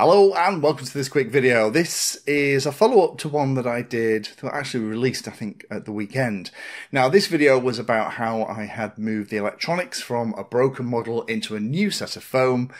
Hello and welcome to this quick video. This is a follow-up to one that I did, that actually released I think at the weekend. Now this video was about how I had moved the electronics from a broken model into a new set of foam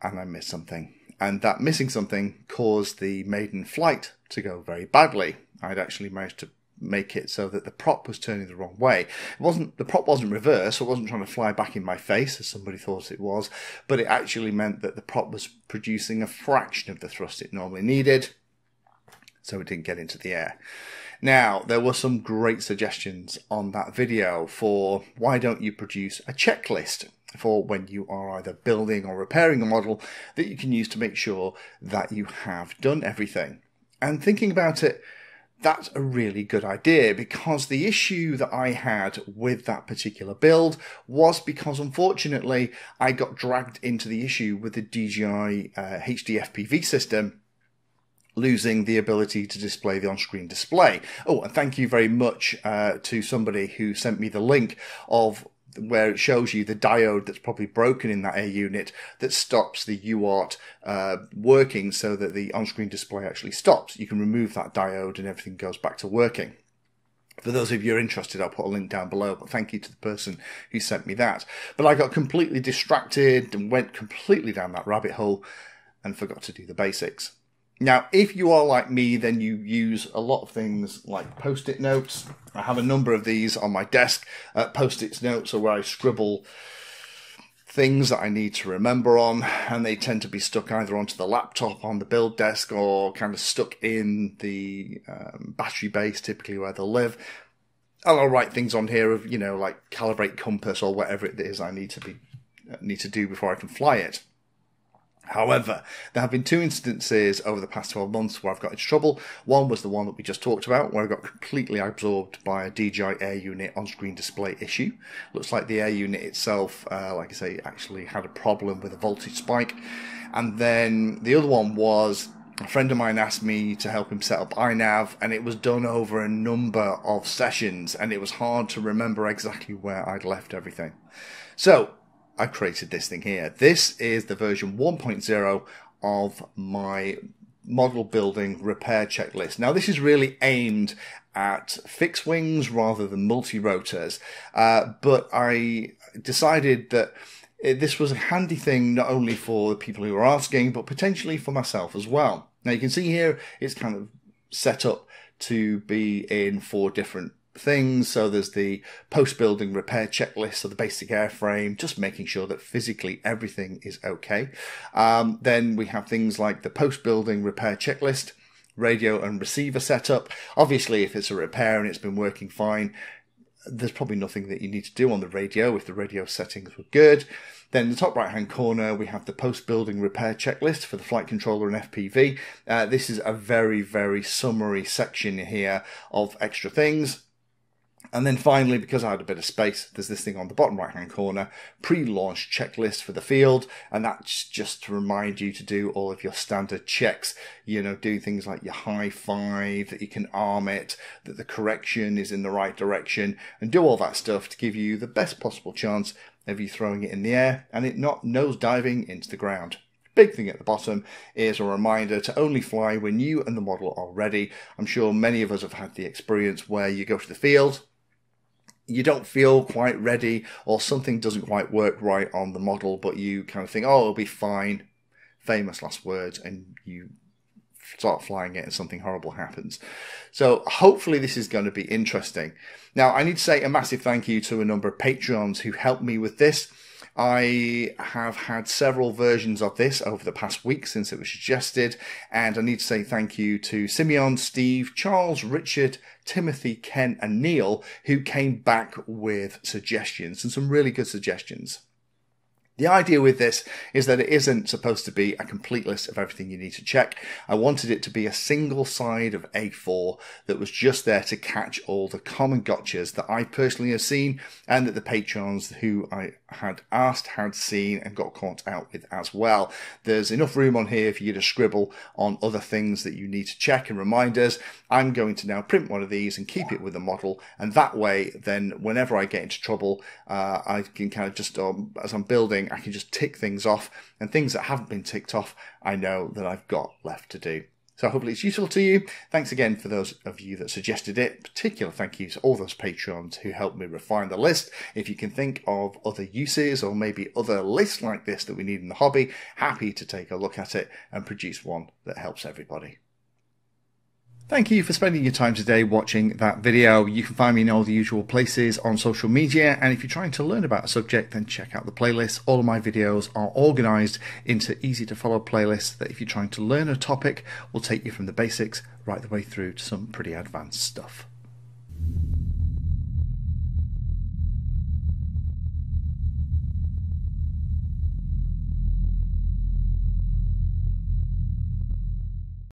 and I missed something. And that missing something caused the maiden flight to go very badly. I'd actually managed to make it so that the prop was turning the wrong way. It wasn't the prop wasn't reversed, so it wasn't trying to fly back in my face as somebody thought it was, but it actually meant that the prop was producing a fraction of the thrust it normally needed, so it didn't get into the air. Now, there were some great suggestions on that video for why don't you produce a checklist for when you are either building or repairing a model that you can use to make sure that you have done everything. And thinking about it, that's a really good idea because the issue that I had with that particular build was because unfortunately I got dragged into the issue with the DJI uh, HD FPV system losing the ability to display the on-screen display. Oh, and thank you very much uh, to somebody who sent me the link of where it shows you the diode that's probably broken in that Air unit that stops the UART uh, working so that the on-screen display actually stops. You can remove that diode and everything goes back to working. For those of you who are interested, I'll put a link down below, but thank you to the person who sent me that. But I got completely distracted and went completely down that rabbit hole and forgot to do the basics. Now, if you are like me, then you use a lot of things like post-it notes. I have a number of these on my desk. Uh, post-it notes are where I scribble things that I need to remember on, and they tend to be stuck either onto the laptop on the build desk or kind of stuck in the um, battery base, typically where they'll live. And I'll write things on here of, you know, like calibrate compass or whatever it is I need to be need to do before I can fly it. However, there have been two instances over the past 12 months where I've got into trouble. One was the one that we just talked about, where I got completely absorbed by a DJI Air unit on screen display issue. Looks like the Air unit itself, uh, like I say, actually had a problem with a voltage spike. And then the other one was a friend of mine asked me to help him set up iNav, and it was done over a number of sessions, and it was hard to remember exactly where I'd left everything. So, I created this thing here. This is the version 1.0 of my model building repair checklist. Now, this is really aimed at fixed wings rather than multi rotors, uh, but I decided that this was a handy thing not only for the people who are asking, but potentially for myself as well. Now, you can see here it's kind of set up to be in four different things. So there's the post building repair checklist of the basic airframe, just making sure that physically everything is okay. Um, then we have things like the post building repair checklist, radio and receiver setup. Obviously, if it's a repair and it's been working fine, there's probably nothing that you need to do on the radio if the radio settings were good. Then the top right hand corner, we have the post building repair checklist for the flight controller and FPV. Uh, this is a very, very summary section here of extra things. And then finally, because I had a bit of space, there's this thing on the bottom right hand corner, pre-launch checklist for the field. And that's just to remind you to do all of your standard checks, you know, do things like your high five, that you can arm it, that the correction is in the right direction and do all that stuff to give you the best possible chance of you throwing it in the air and it not nose diving into the ground. Big thing at the bottom is a reminder to only fly when you and the model are ready. I'm sure many of us have had the experience where you go to the field, you don't feel quite ready or something doesn't quite work right on the model, but you kind of think, oh, it'll be fine. Famous last words, and you start flying it and something horrible happens. So hopefully this is going to be interesting. Now I need to say a massive thank you to a number of Patreons who helped me with this. I have had several versions of this over the past week since it was suggested, and I need to say thank you to Simeon, Steve, Charles, Richard, Timothy, Ken, and Neil, who came back with suggestions and some really good suggestions. The idea with this is that it isn't supposed to be a complete list of everything you need to check. I wanted it to be a single side of A4 that was just there to catch all the common gotchas that I personally have seen and that the patrons who I had asked, had seen, and got caught out with as well. There's enough room on here for you to scribble on other things that you need to check and reminders. I'm going to now print one of these and keep it with the model, and that way, then whenever I get into trouble, uh, I can kind of just, um, as I'm building, I can just tick things off, and things that haven't been ticked off, I know that I've got left to do. So hopefully it's useful to you. Thanks again for those of you that suggested it. Particular thank you to all those patrons who helped me refine the list. If you can think of other uses or maybe other lists like this that we need in the hobby, happy to take a look at it and produce one that helps everybody. Thank you for spending your time today watching that video. You can find me in all the usual places on social media. And if you're trying to learn about a subject, then check out the playlist. All of my videos are organized into easy to follow playlists that if you're trying to learn a topic will take you from the basics right the way through to some pretty advanced stuff.